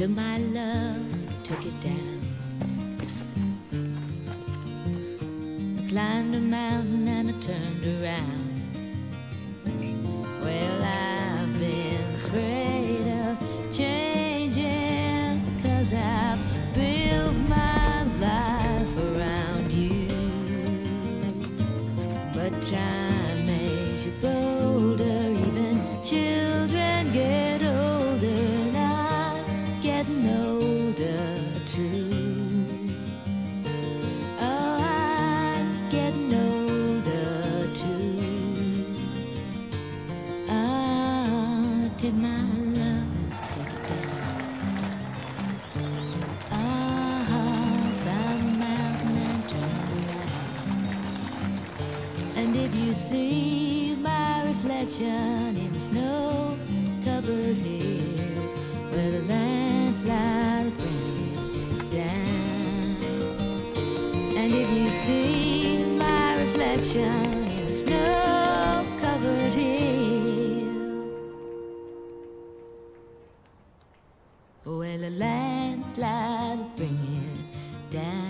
took my love, took it down. I climbed a mountain and I turned around. But time makes you bolder, even children get older, and I'm getting older too. Oh, I'm getting older too. Ah, take my And if you see my reflection in the snow covered hills where the landslide bring down, and if you see my reflection in the snow covered hills where the landslide bring it down.